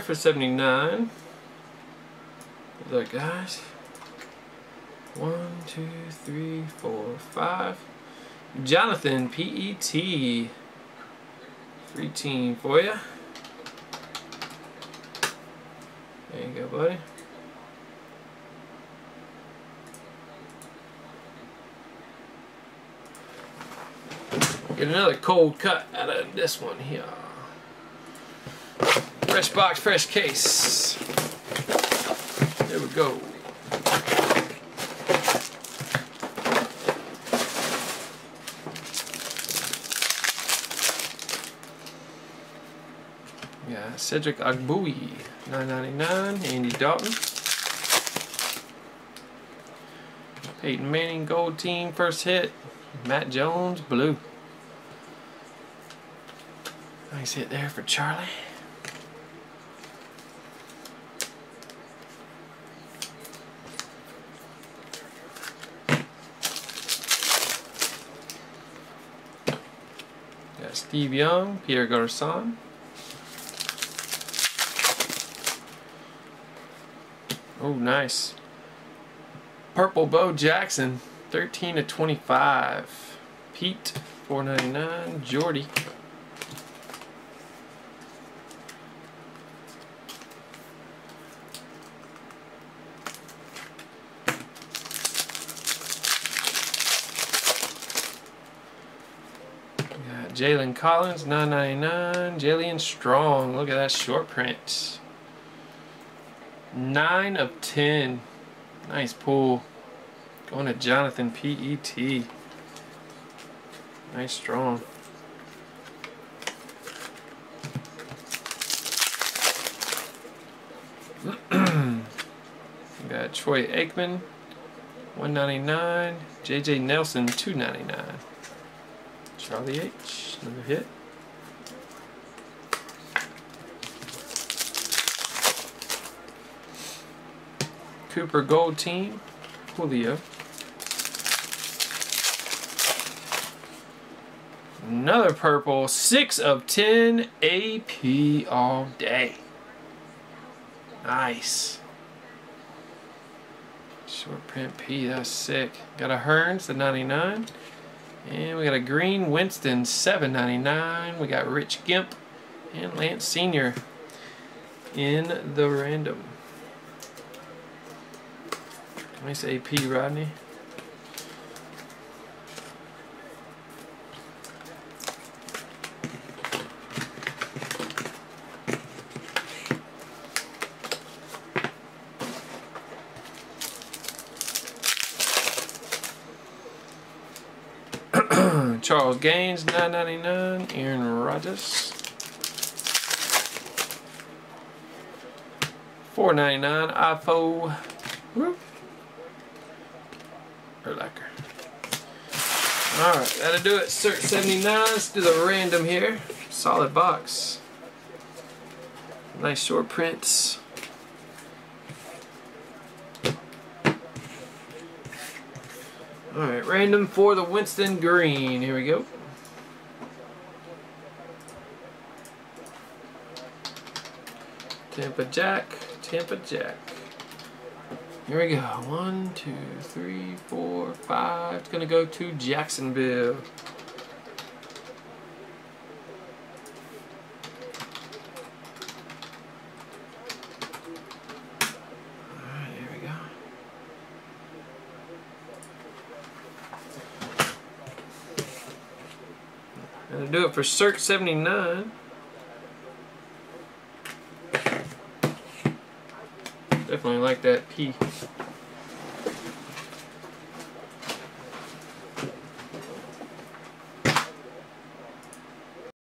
there for 79. Good luck, guys. One, two, three, four, five. Jonathan, PET. Free team for you. There you go, buddy. Get another cold cut out of this one here. Fresh box, fresh case. There we go. Yeah, Cedric Ogbuehi, 9.99. Andy Dalton. Peyton Manning, gold team, first hit. Matt Jones, blue. Nice hit there for Charlie. Steve Young, Pierre Garcon. Oh, nice. Purple Bo Jackson, 13 to 25. Pete, 4.99. Jordy. Jalen Collins, 9.99. Jaelen Strong, look at that short print. 9 of 10. Nice pull. Going to Jonathan PET. Nice strong. got Troy Aikman, 199. JJ Nelson, 299. Charlie H, another hit. Cooper Gold Team, Julio. Another purple, 6 of 10 AP all day. Nice. Short print P, that's sick. Got a Hurns, the 99. And we got a green Winston, 7.99. We got Rich Gimp and Lance Sr. in the random. Nice AP, Rodney. Charles Gaines, 9.99. Aaron Rodgers. 4.99. IFO. Whoop. Hmm. Urlacher. Alright, that'll do it. Cert 79. Let's do the random here. Solid box. Nice short prints. Alright, random for the Winston Green. Here we go. Tampa Jack, Tampa Jack. Here we go. One, two, three, four, five. It's going to go to Jacksonville. That'll do it for Cert 79. Definitely like that P